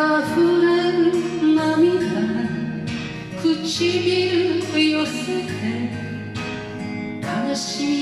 溢れる涙唇寄せて悲しみ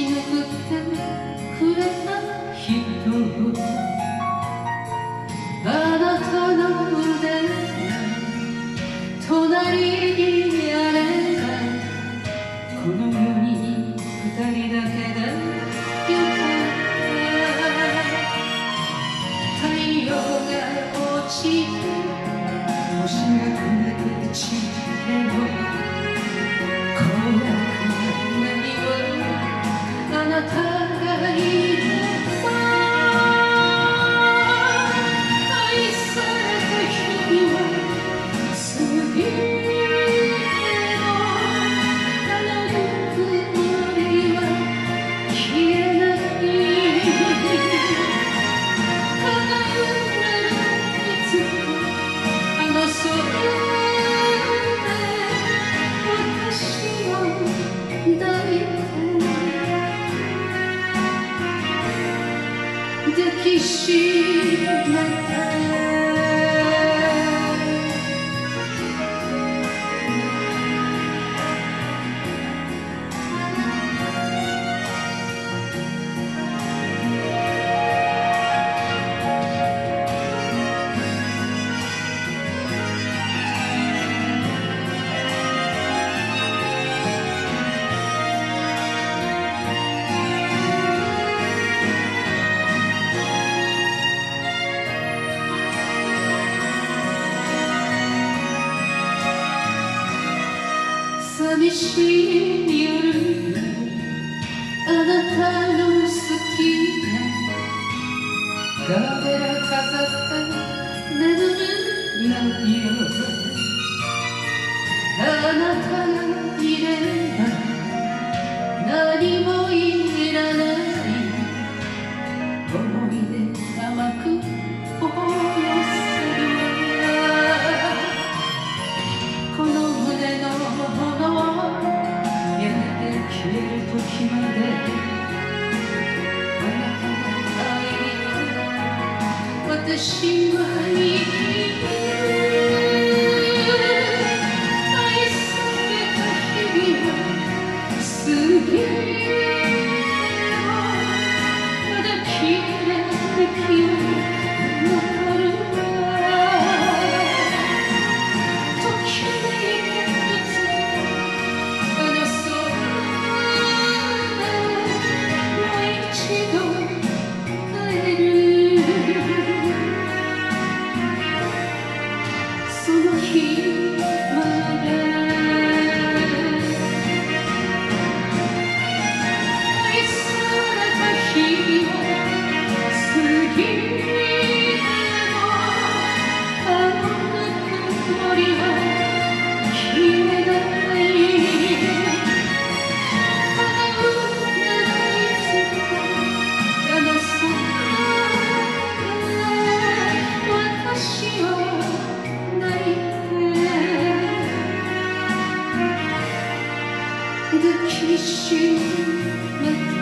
she 寂しい夜あなたの好きなーラ飾った眠るあなた私は生き愛された日々は to kiss you, but.